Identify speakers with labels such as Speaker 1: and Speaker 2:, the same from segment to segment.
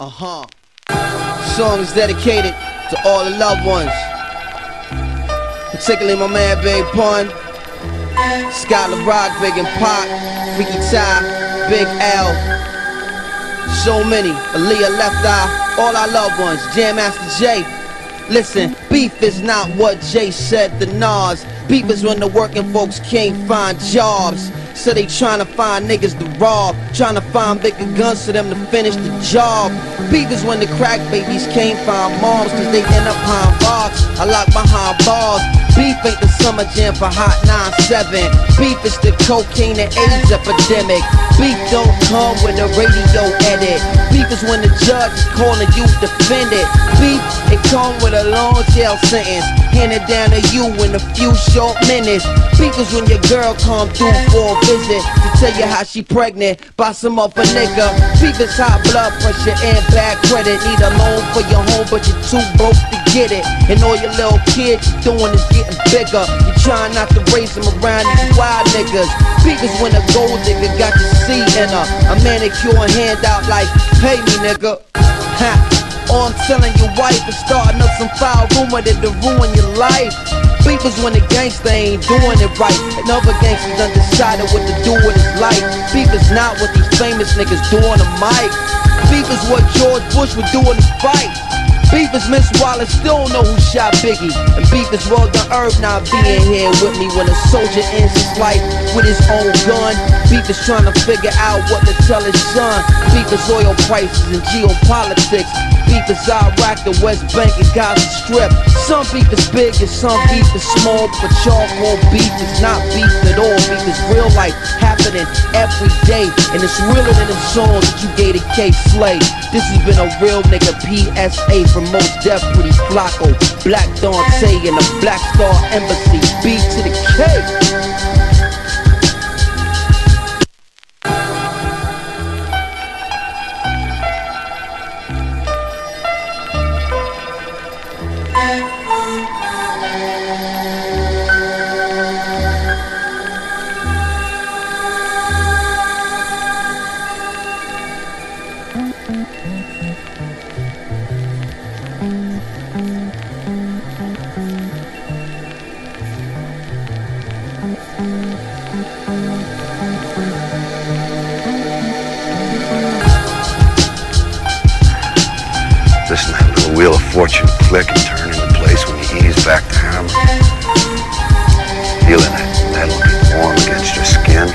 Speaker 1: Uh huh. Song is dedicated to all the loved ones. Particularly my man Big Pun, Scott La Rock, Big and Pop, Freaky Tah, Big L. So many, Aaliyah Left Eye, all our loved ones, Jam Master Jay. Listen, beef is not what Jay said to Nas. Beef is when the working folks can't find jobs. So they tryna find niggas to rob, tryna find bigger guns for them to finish the job. Beef is when the crack babies can't find moms, cause they end up behind bars. I lock behind bars. Beef ain't the summer jam for Hot 97. Beef is the cocaine and AIDS epidemic. Beef don't come with a radio edit. Beef is when the judge is calling you defendant. Beef, it come with a long jail sentence. Handed down to you in a few short minutes. Is when your girl come through for a visit to tell you how she pregnant by some other nigga. Is high blood pressure and bad credit. Need a loan for your home, but you're too broke to get it. And all your little kids you're doing is getting bigger. You're trying not to raise them around these wild niggas. Is when a gold digger got your C in her. A manicure handout like, pay me nigga. Ha. Or I'm telling your wife and starting up some foul rumor that'll ruin your life. Beef is when the gangster ain't doing it right. And other gangsters undecided what to do with his life. Beef is not what these famous niggas do on the mic. Beef is what George Bush would do in the fight. Beef is Miss Wallace, still know who shot Biggie. And beef is Weldon Irvine not being here with me when a soldier ends his life with his own gun. Beef is trying to figure out what to tell his son. Beef is oil prices and geopolitics. Beef is Iraq, the West Bank, and Gaza Strip. Some beef is big and some beef is small, but charcoal beef is not beef at all. Beef is real life happening every day, and it's realer than the songs that you gave to Kay Slay. This has been a real nigga PSA from Mos Def, Pretty Flacko, Black Dante, and the Black Star Embassy. B to
Speaker 2: Listen, that little wheel of fortune. Click and turn ease back the hammer. Feeling that metal get warm against your skin.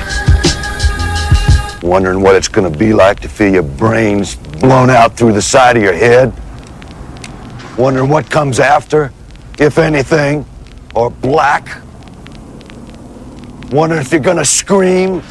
Speaker 2: Wondering what it's gonna be like to feel your brains blown out through the side of your head. Wondering what comes after, if anything, or black. Wondering if you're gonna scream